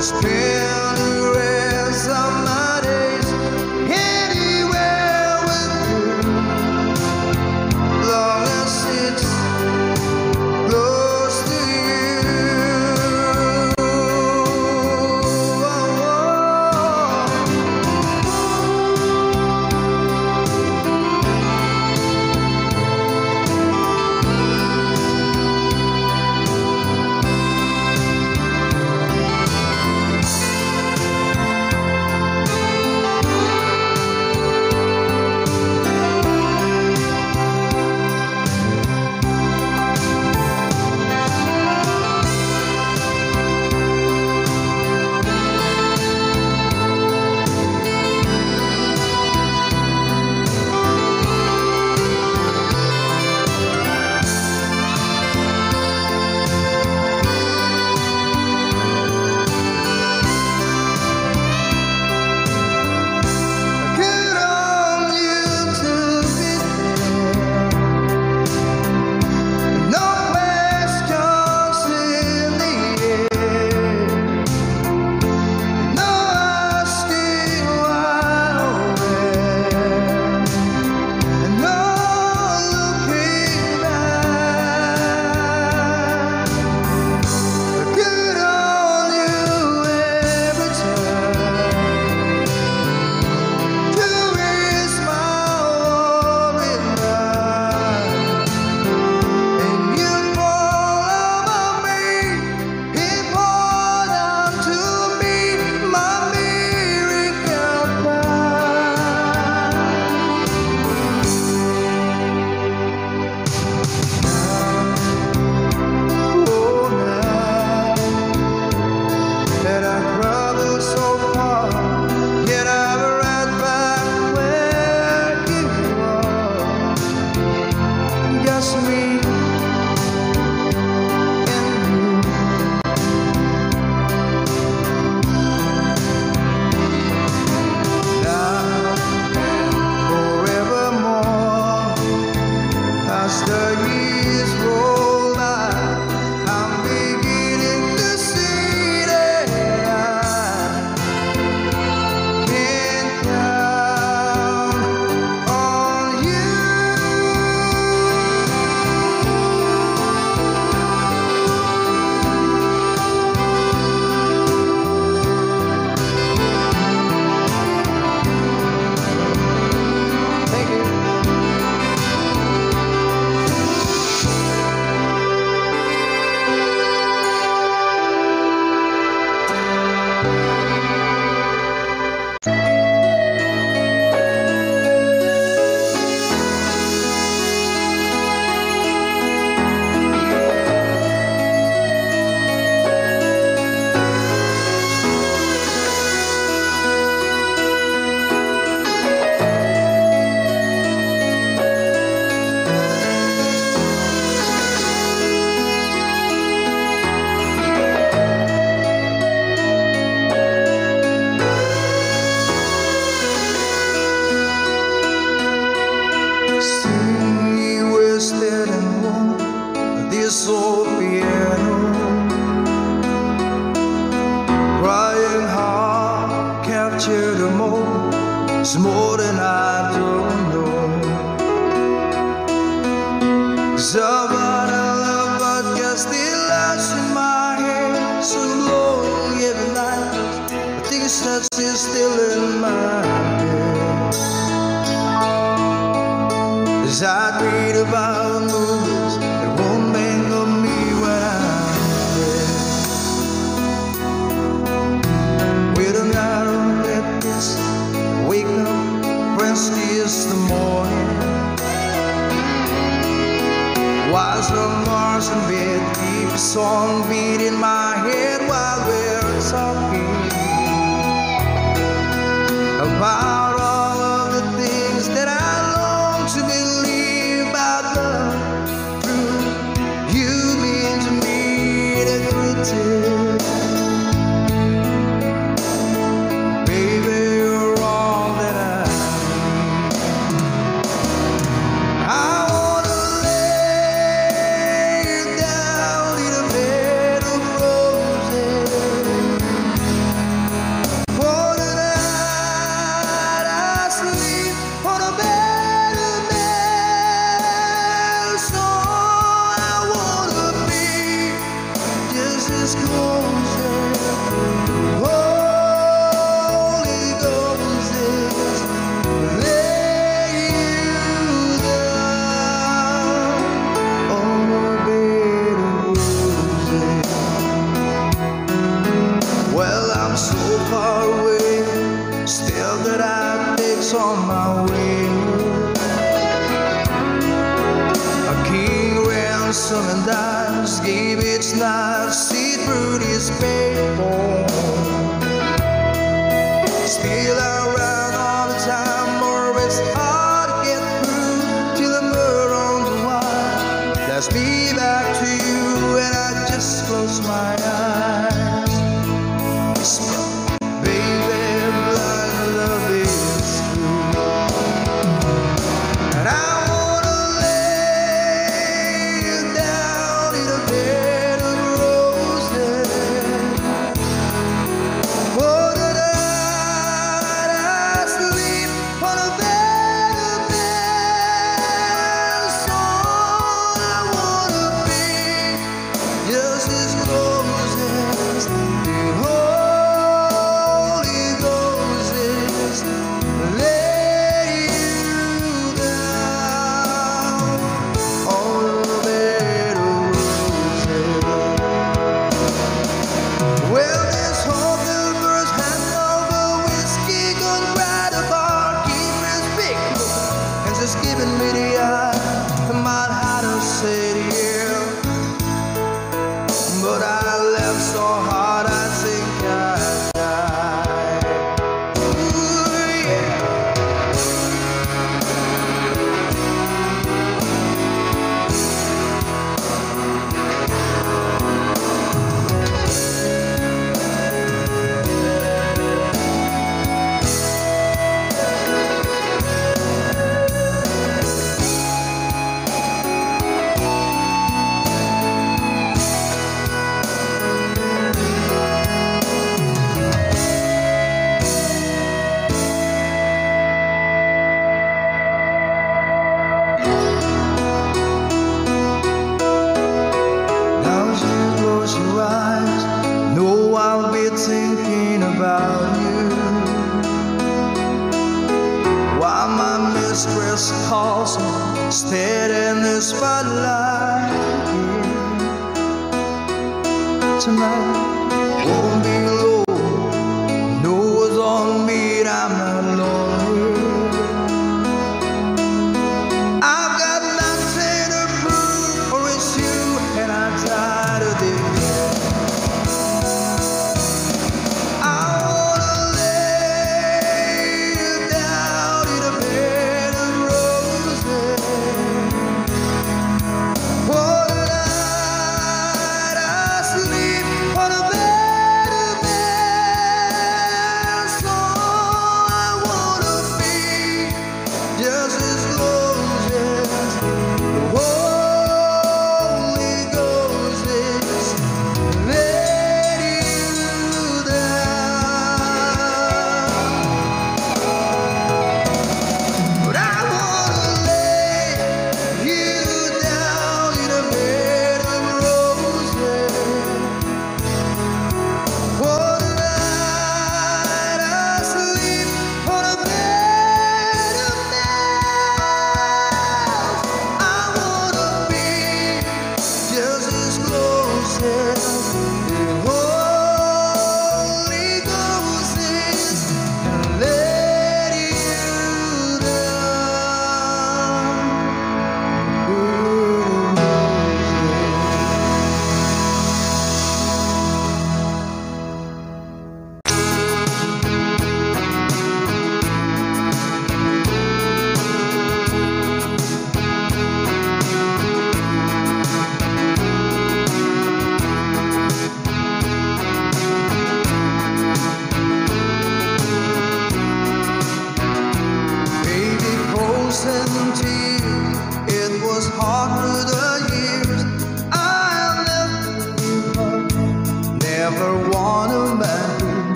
spend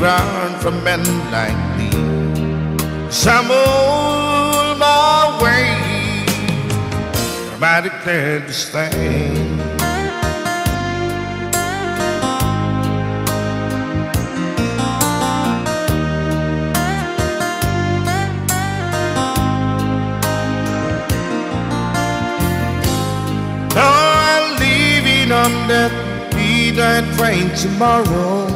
run from men like me. some my way. I declared to stay. Oh, I'm leaving on that midnight train tomorrow.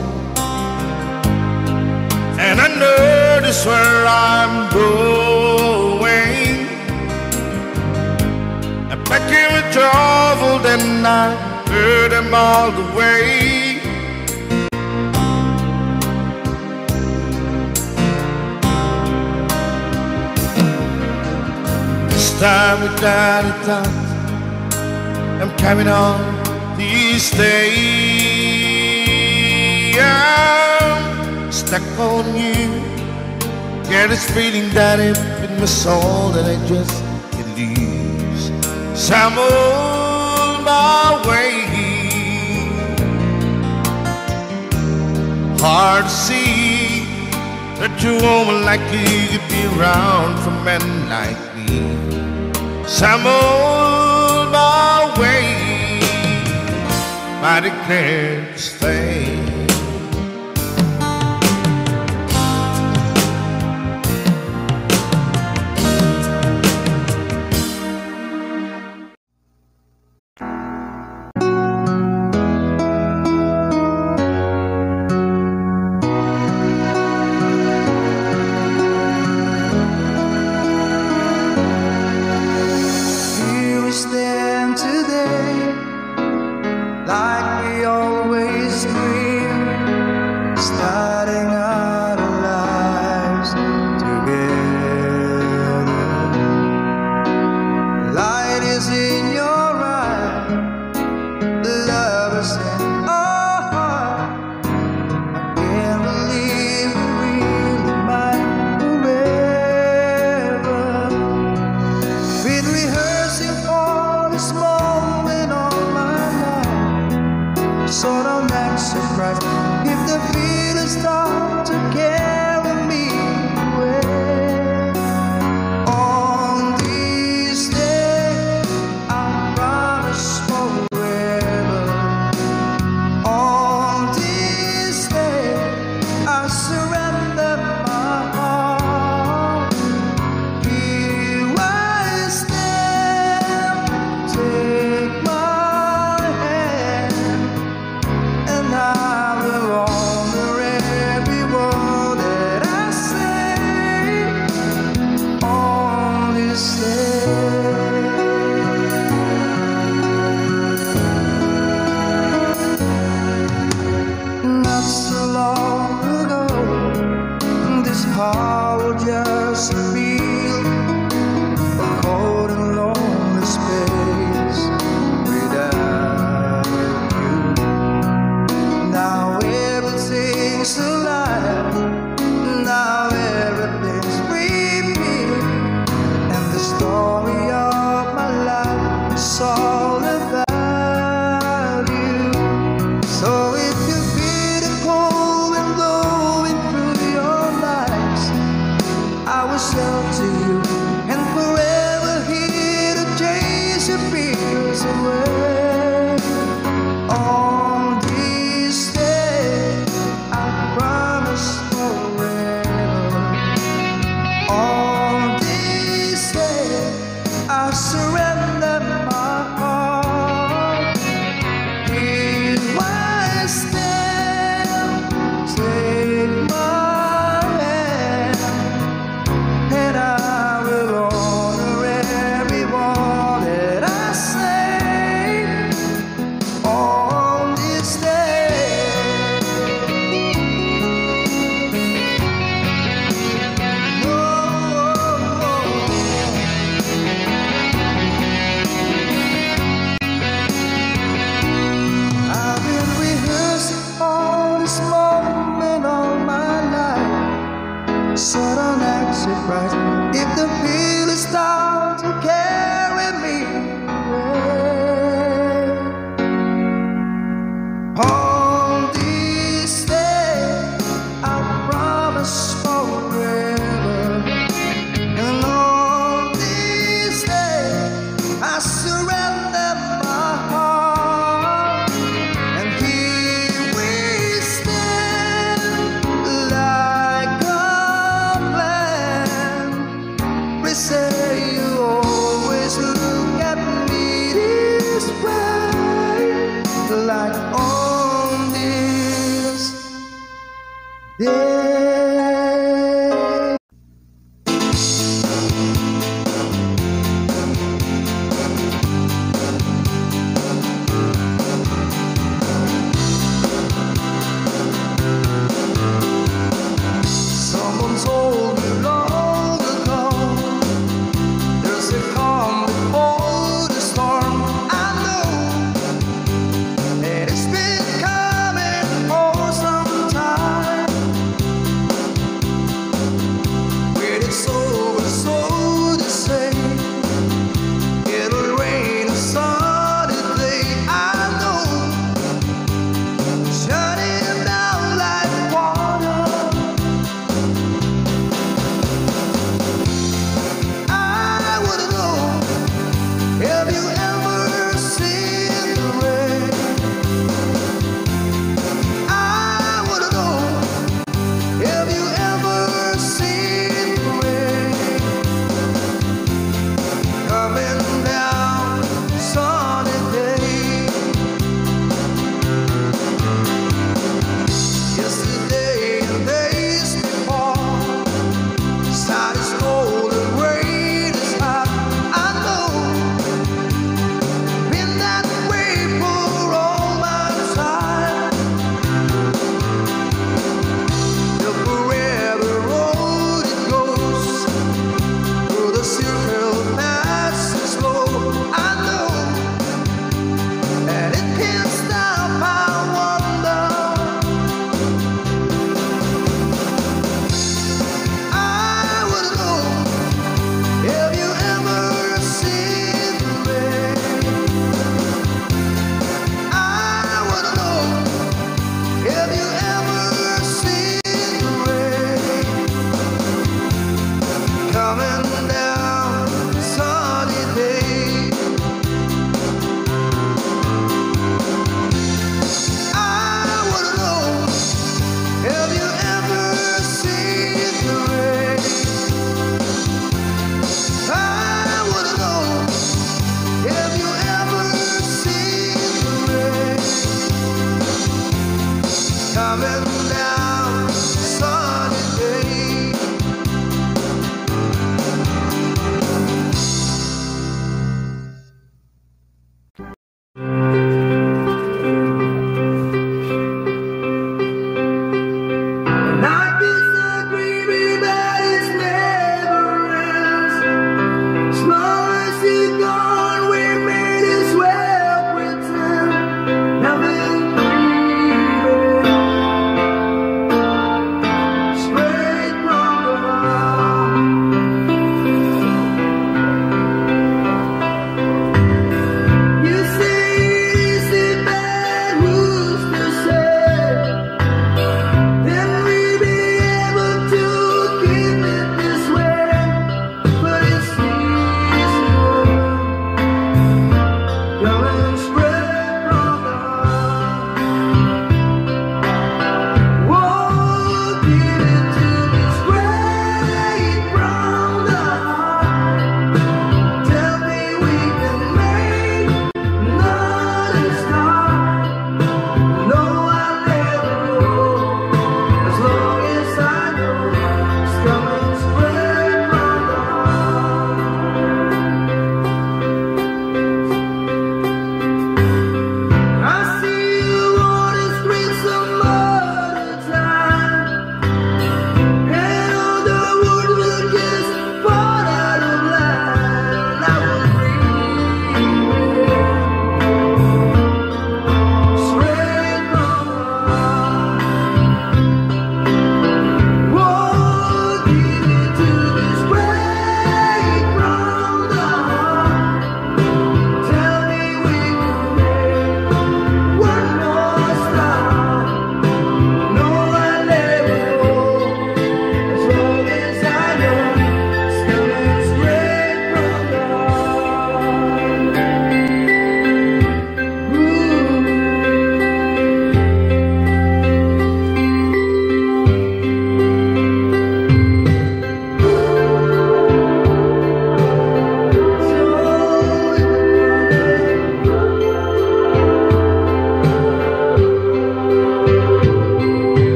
where I'm going. I packed it with travel, then I heard him all the way. This time without a doubt, I'm coming on these days. I'm stuck on you. Scariest feeling that if in my soul that I just can lose Some old my way Hard to see that you woman like you could be around for men like me. Some old my way mighty declare this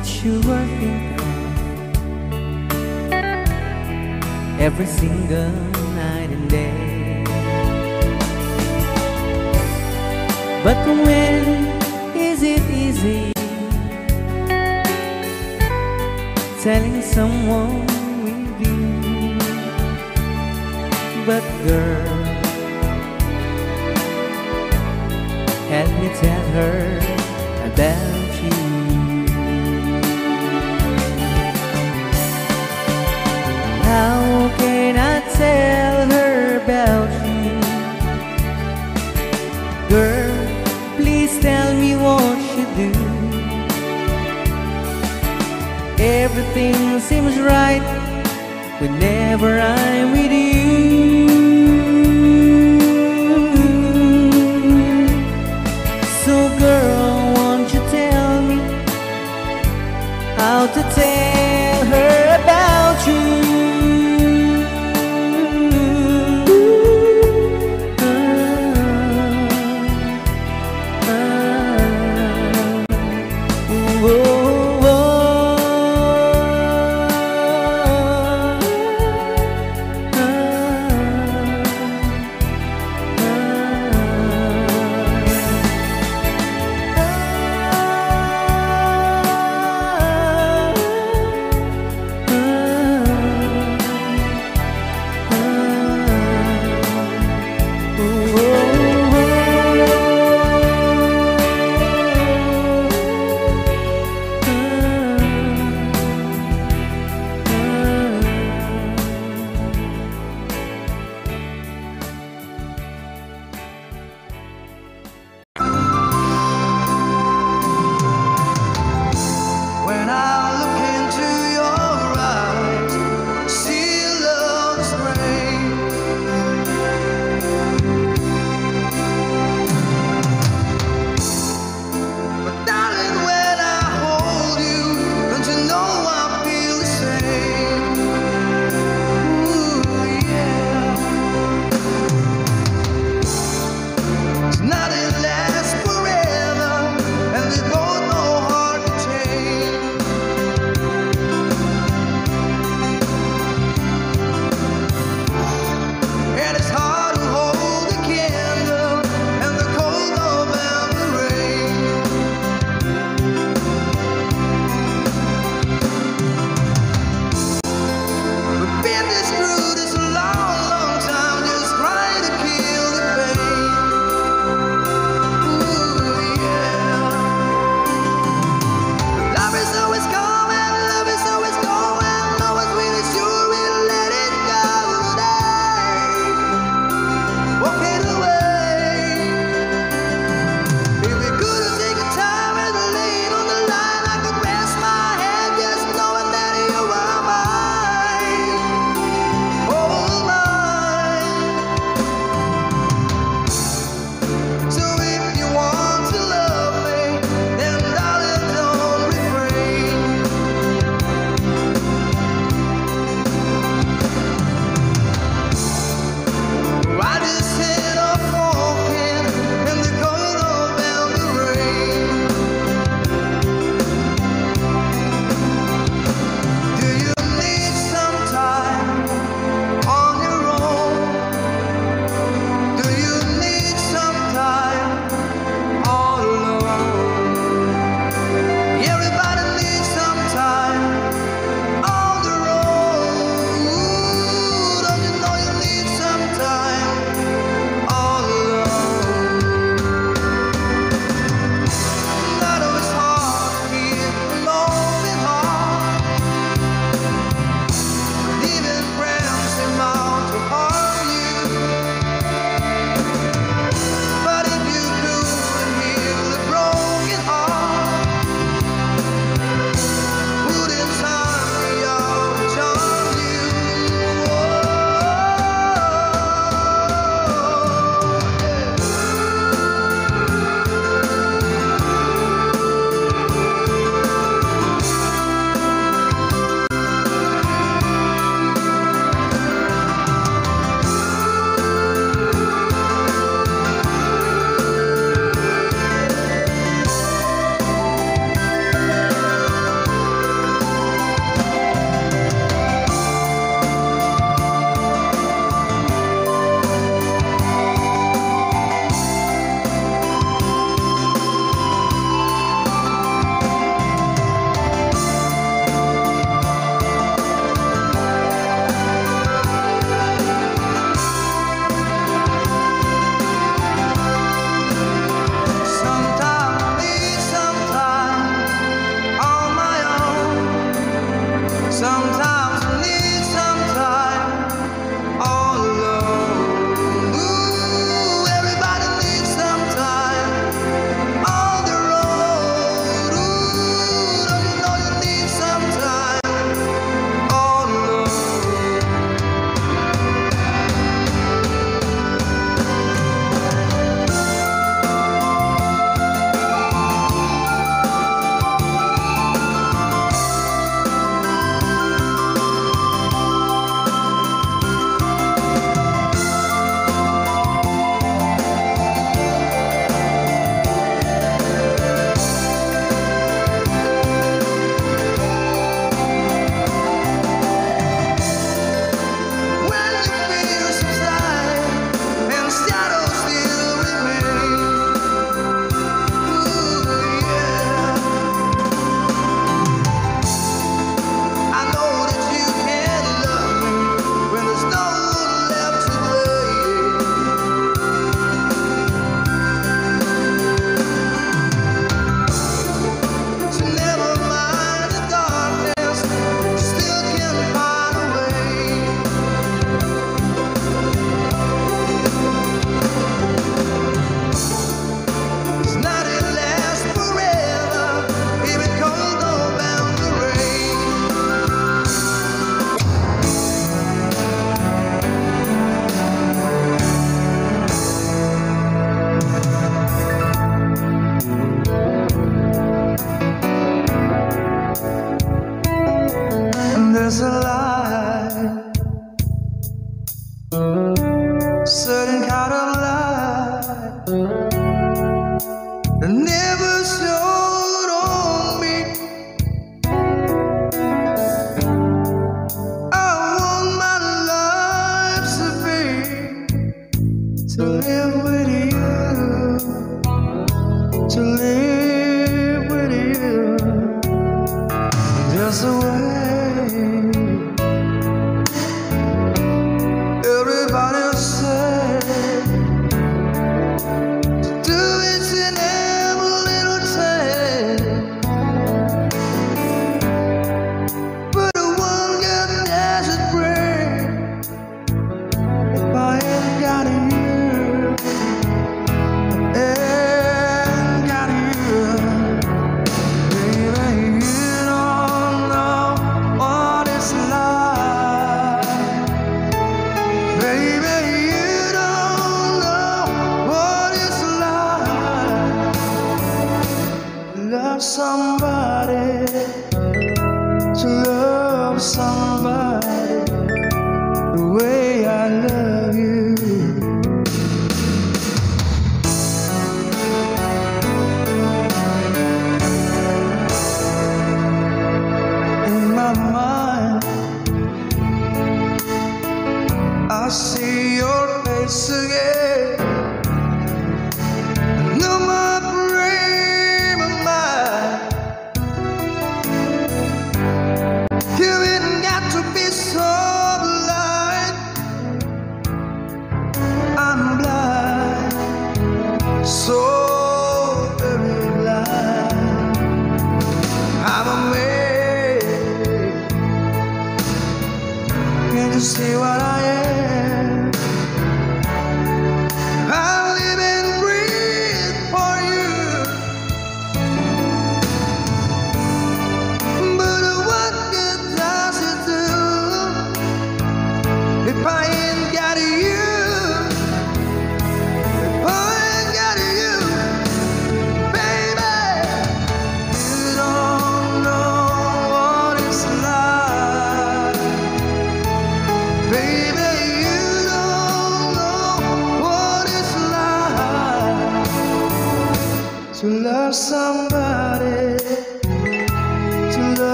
that you were here. Every single night and day. But when is it easy Telling someone we you But girl Help me tell her. How can I tell her about you? Girl, please tell me what you do. Everything seems right whenever I'm with you.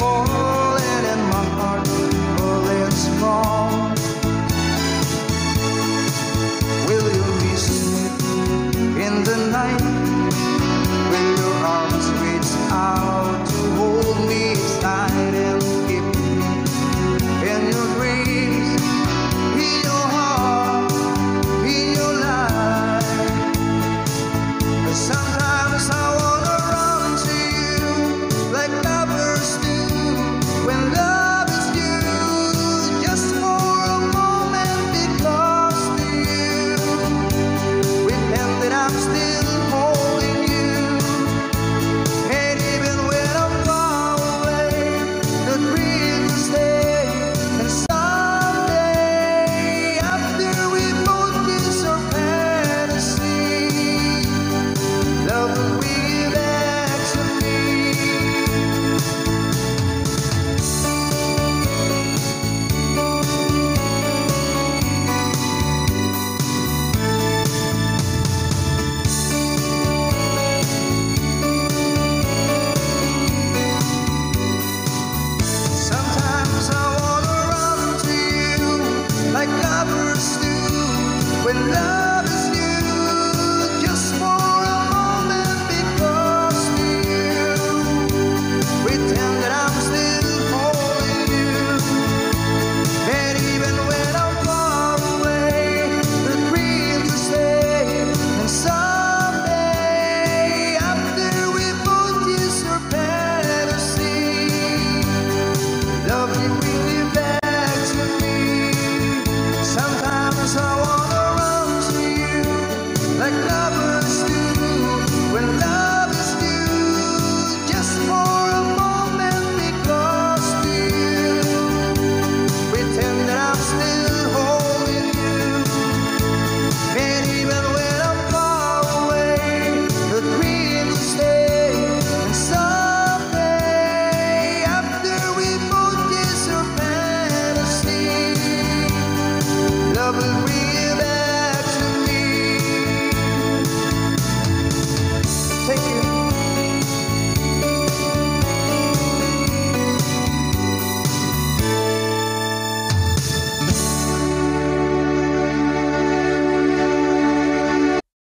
Morning.